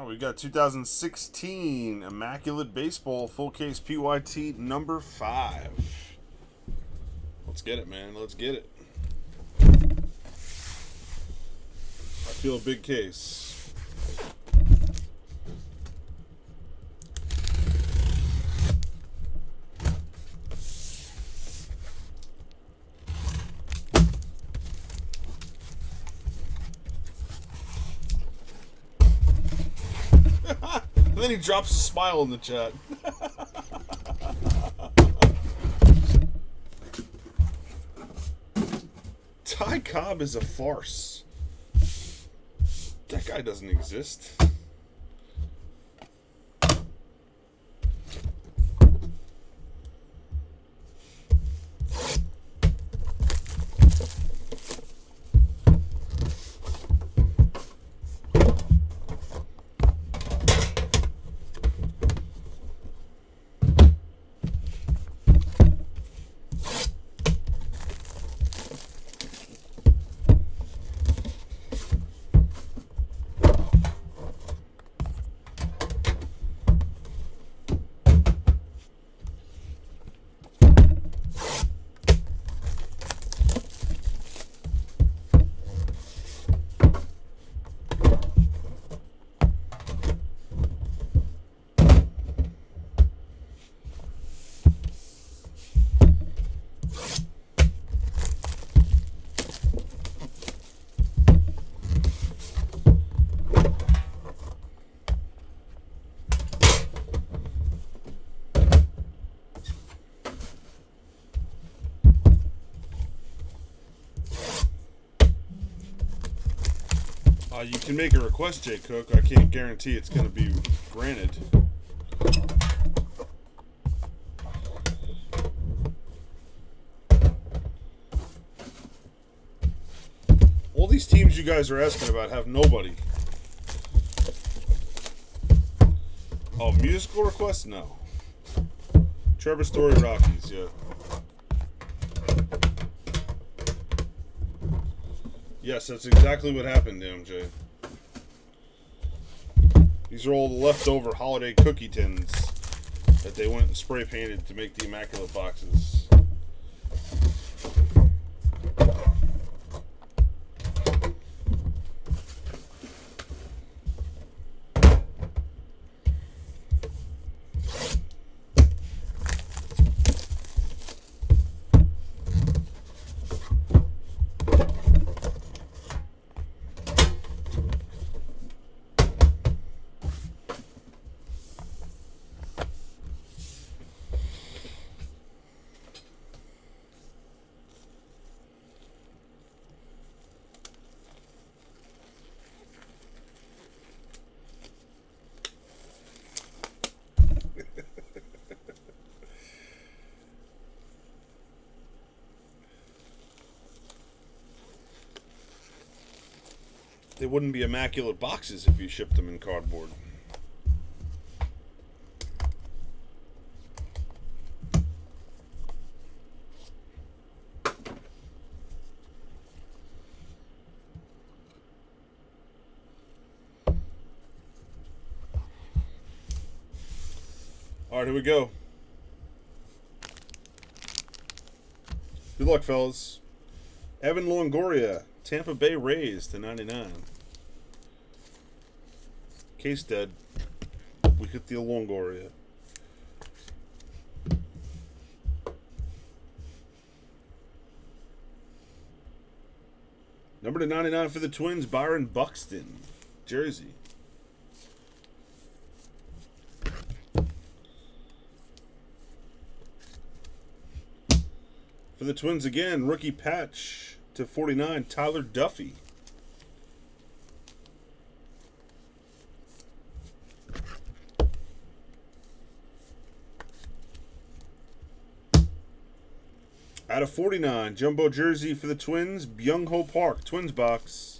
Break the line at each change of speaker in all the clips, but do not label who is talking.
Oh, we got 2016 Immaculate Baseball Full Case PYT number five. Let's get it, man. Let's get it. I feel a big case. and then he drops a smile in the chat. Ty Cobb is a farce. That guy doesn't exist. Uh, you can make a request, Jay Cook. I can't guarantee it's going to be granted. All these teams you guys are asking about have nobody. Oh, musical request? No. Trevor Story Rockies, yeah. Yes, that's exactly what happened, MJ. These are all the leftover holiday cookie tins that they went and spray painted to make the immaculate boxes. They wouldn't be immaculate boxes if you shipped them in cardboard. All right, here we go. Good luck, fellas. Evan Longoria, Tampa Bay Rays to 99. Case dead. We hit the Longoria. Number to 99 for the Twins, Byron Buxton, Jersey. For the Twins again, rookie patch to 49, Tyler Duffey. Out of 49, jumbo jersey for the Twins, Byung Ho Park, Twins box.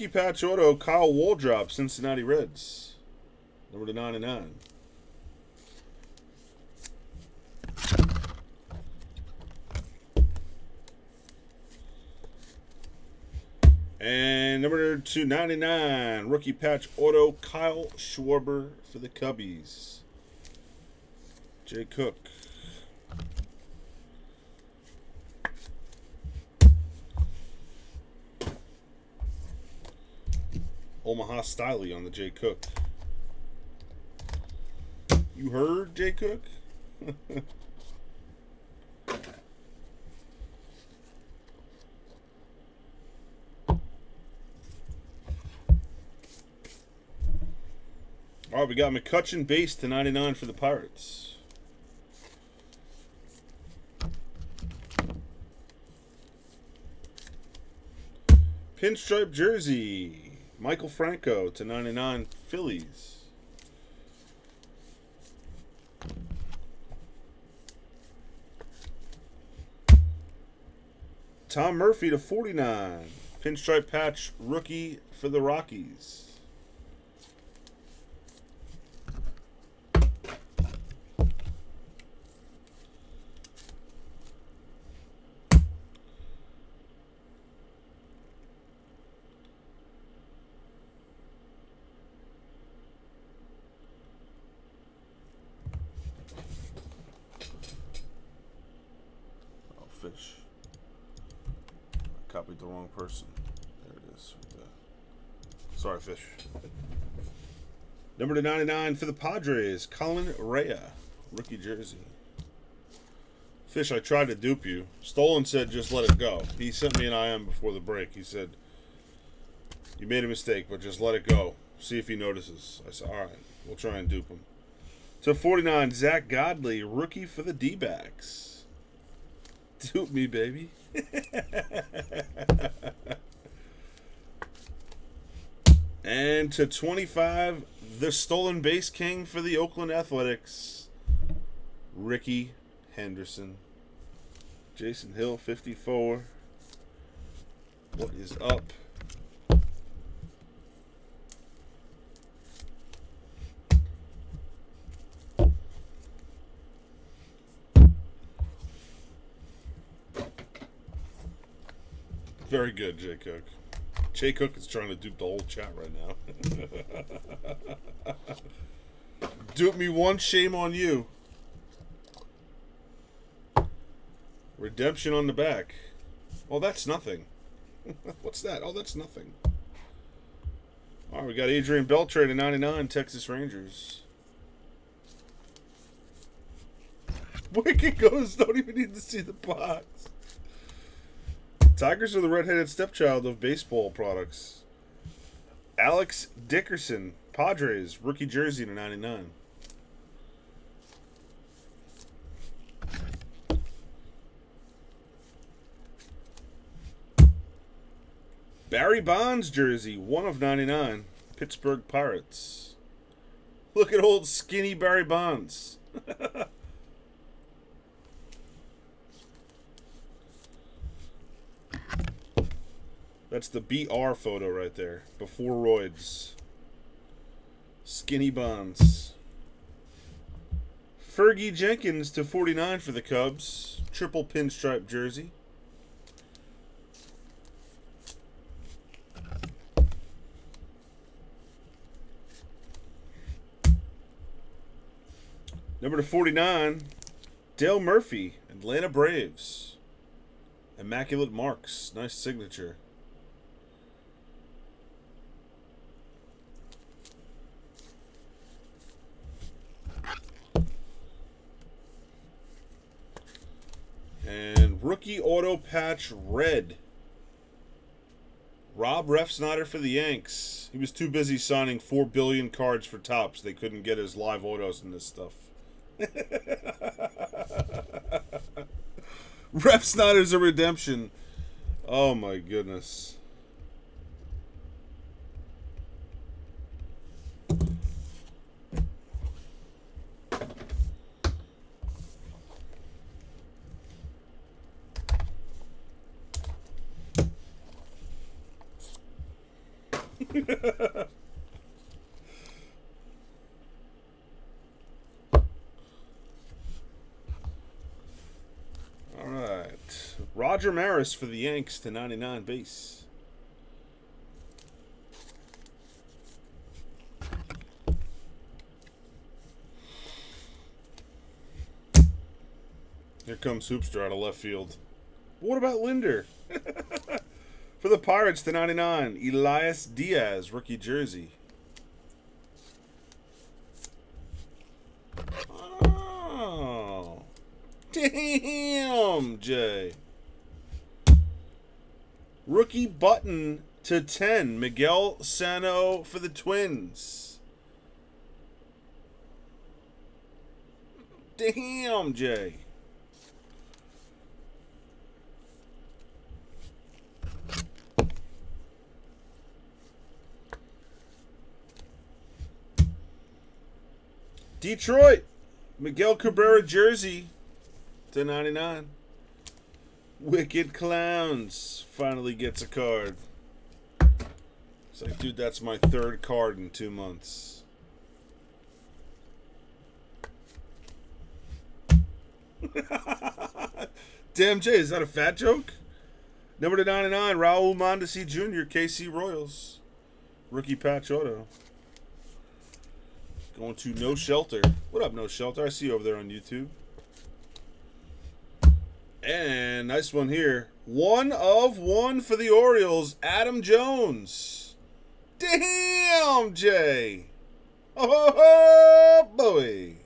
Rookie Patch Auto, Kyle Waldrop, Cincinnati Reds. Number to 99. And number 299, rookie patch auto, Kyle Schwarber for the Cubbies. Jay Cook. Omaha Styley on the Jay Cook. You heard, Jay Cook? All right, we got McCutchen base to 99 for the Pirates. Pinstripe jersey, Maikel Franco to 99 Phillies. Tom Murphy to 49. Pinstripe patch rookie for the Rockies. Oh, fish. I copied the wrong person. There it is. Sorry, fish. Number to 99 for the Padres, Colin Rea, rookie jersey. Fish, I tried to dupe you. Stolen said just let it go. He sent me an IM before the break. He said, You made a mistake, but just let it go. See if he notices. I said, All right, we'll try and dupe him. To 49, Zack Godley, rookie for the D backs. Dupe me, baby. and to 25, the stolen base king for the Oakland Athletics, Rickey Henderson. Jason Hill, 54. What is up? Very good, Jay Cook. Jay Cook is trying to dupe the whole chat right now. dupe me one, shame on you. Redemption on the back. Oh, that's nothing. What's that? Oh, that's nothing. All right, we got Adrian Beltre at 99, Texas Rangers. Wicked goes, don't even need to see the box. Tigers are the redheaded stepchild of baseball products. Alex Dickerson, Padres, rookie jersey to 99. Barry Bonds jersey, 1 of 99. Pittsburgh Pirates. Look at old skinny Barry Bonds. That's the BR photo right there. Before roids. Skinny buns. Fergie Jenkins to 49 for the Cubs. Triple pinstripe jersey. Number to 49, Dale Murphy, Atlanta Braves. Immaculate Marks. Nice signature. And rookie auto patch red. Rob Refsnyder for the Yanks. He was too busy signing 4 billion cards for Topps. They couldn't get his live autos and this stuff. Refsnyder's a redemption. Oh my goodness. All right. Roger Maris for the Yanks to 99 base. Here comes Hoopster out of left field. What about Linder? For the Pirates, the 99, Elias Diaz, rookie jersey. Oh. Damn, Jay. Rookie button to 10, Miguel Sano for the Twins. Damn, Jay. Detroit, Miguel Cabrera jersey to 99. Wicked Clowns finally gets a card. It's like, dude, that's my third card in two months. Damn, Jay, is that a fat joke? Number to 99, Raul Mondesi Jr., KC Royals. Rookie patch auto. Going to No Shelter. What up, No Shelter? I see you over there on YouTube. And nice one here. One of one for the Orioles, Adam Jones. Damn, Jay. Oh, boy.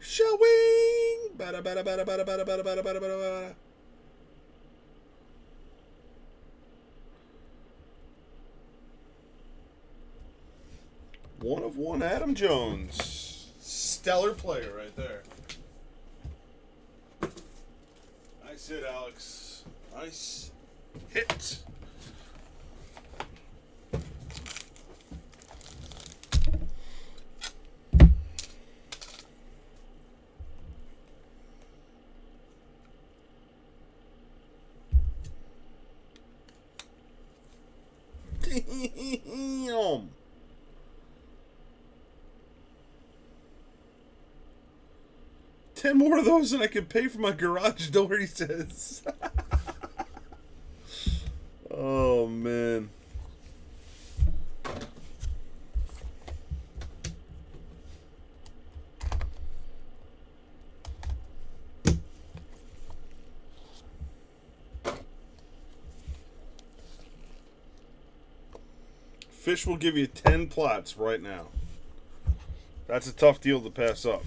Showing. Bada, bada, bada, bada, bada, bada, bada, bada, bada. One of one, Adam Jones. Stellar player right there. Nice hit, Alex. Nice hit. Damn. More of those and I can pay for my garage door, he says. oh, man. Fish will give you 10 plots right now. That's a tough deal to pass up.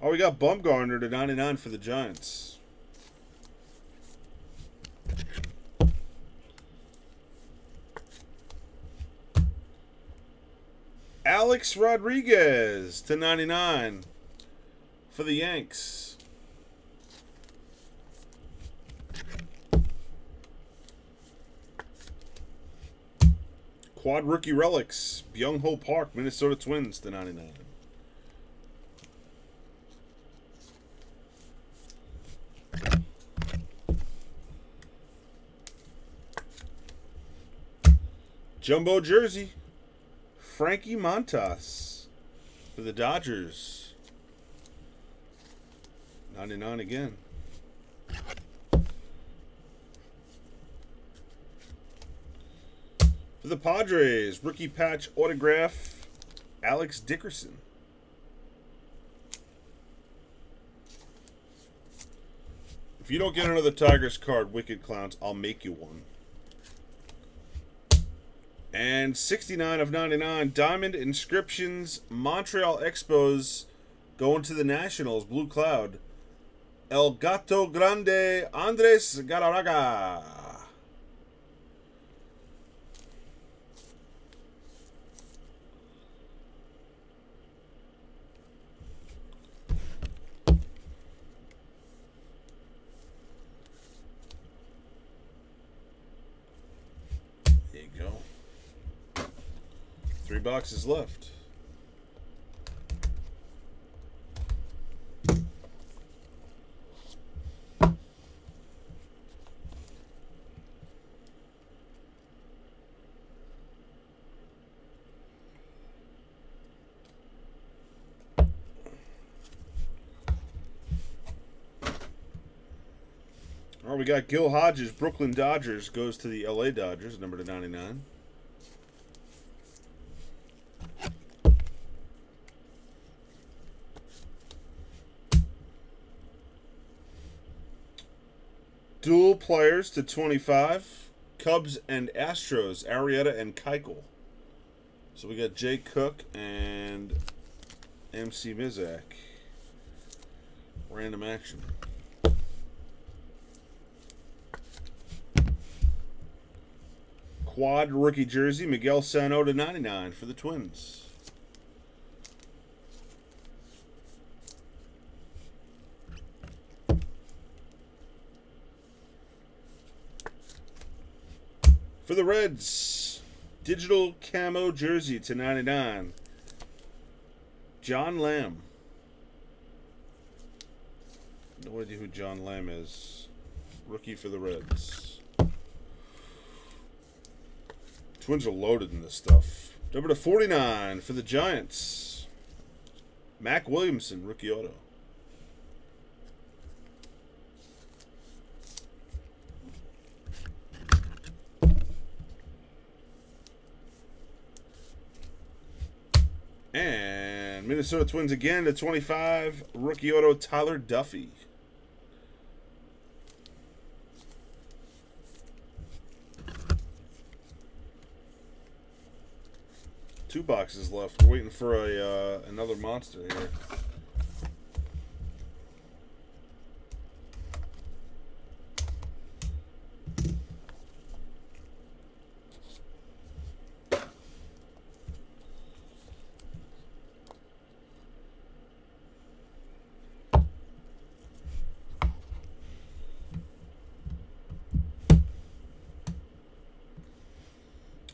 Oh, we got Bumgarner to 99 for the Giants. Alex Rodriguez to 99 for the Yanks. Quad rookie relics, Byung Ho Park, Minnesota Twins to 99. Jumbo jersey, Frankie Montas for the Dodgers. 99 again. For the Padres, rookie patch autograph, Alex Dickerson. If you don't get another Tigers card, Wicked Clowns, I'll make you one. And 69 of 99, Diamond Inscriptions, Montreal Expos going to the Nationals, Blue Cloud. El Gato Grande, Andres Galarraga. There you go. Three boxes left. All right, we got Gil Hodges, Brooklyn Dodgers goes to the LA Dodgers, number to 99. Players to 25. Cubs and Astros, Arrieta and Keuchel. So we got Jay Cook and MC Mizak. Random action. Quad rookie jersey, Miguel Sano to 99 for the Twins. The Reds, digital camo jersey to 99. John Lamb. No idea who John Lamb is. Rookie for the Reds. Twins are loaded in this stuff. Number to 49 for the Giants. Mac Williamson, rookie auto. And Minnesota Twins again to 25, rookie auto Tyler Duffey. Two boxes left. We're waiting for a uh, another monster here.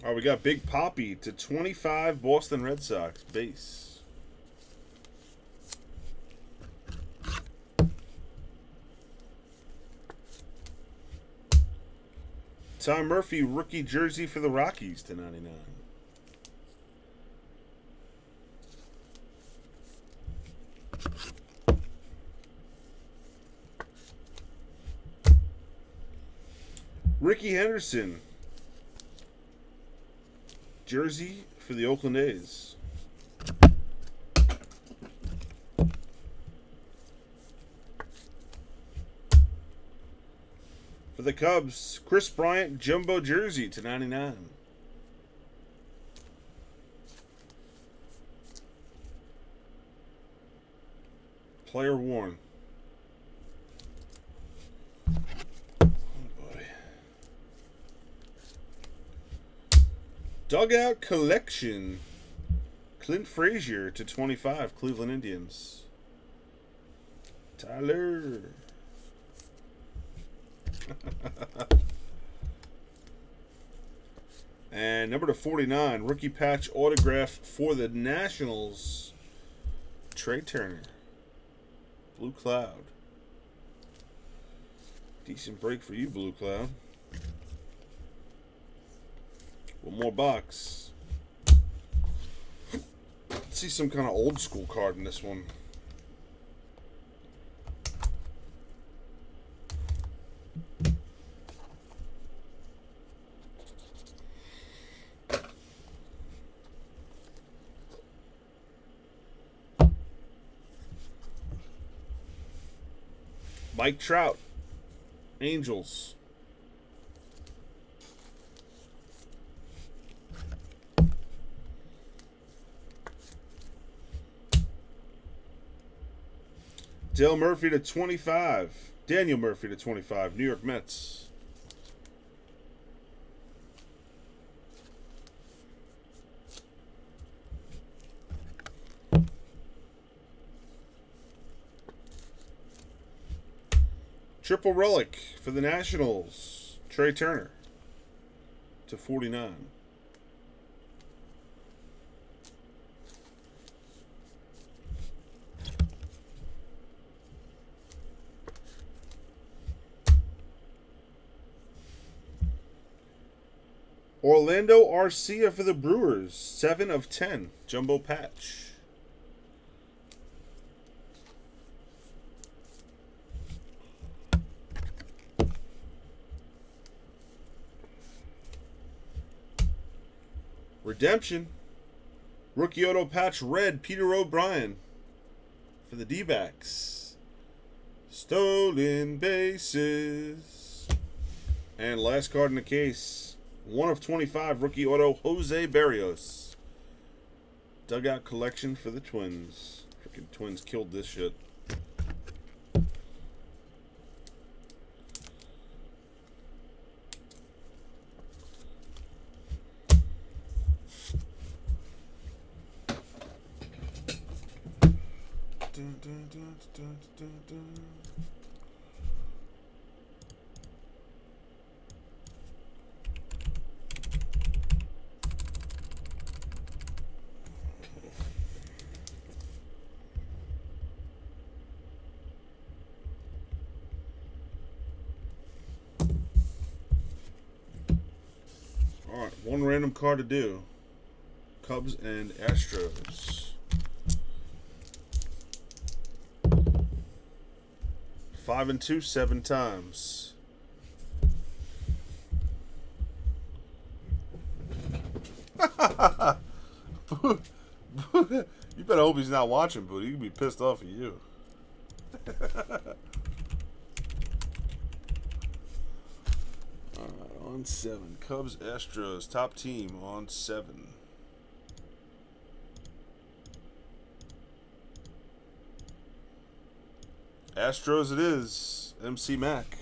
All right, we got Big Poppy to 25 Boston Red Sox base. Tom Murphy rookie jersey for the Rockies to 99. Rickey Henderson jersey for the Oakland A's. For the Cubs, Kris Bryant jumbo jersey to 99. Player worn. Dugout Collection. Clint Frazier to 25, Cleveland Indians. Tyler. and number to 49, rookie patch autograph for the Nationals. Trea Turner. Blue Cloud. Decent break for you, Blue Cloud. One more box. Let's see some kind of old school card in this one. Mike Trout, Angels. Dale Murphy to 25. Daniel Murphy to 25. New York Mets. Triple relic for the Nationals. Trea Turner to 49. Orlando Arcia for the Brewers. 7 of 10. Jumbo patch. Redemption. Rookie auto patch red. Peter O'Brien for the D backs. Stolen bases. And last card in the case, one of 25 rookie auto, Jose Berrios. Dugout collection for the Twins. Freaking Twins killed this shit. Card to do. Cubs and Astros. Five and two, seven times. you better hope he's not watching, Booty. He'd be pissed off at you. All right, seven. Cubs, Astros, top team on seven. Astros it is. MC Mac.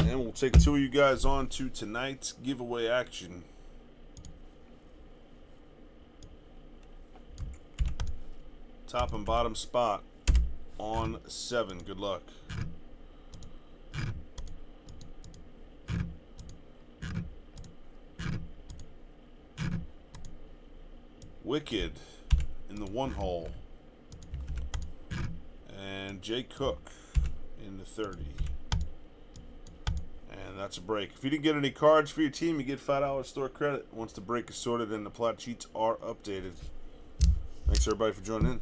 And we'll take two of you guys on to tonight's giveaway action. Top and bottom spot on seven. Good luck. Wicked in the one hole. And Jay Cook in the 30. And that's a break. If you didn't get any cards for your team, you get $5 store credit once the break is sorted and the plot sheets are updated. Thanks everybody for joining in.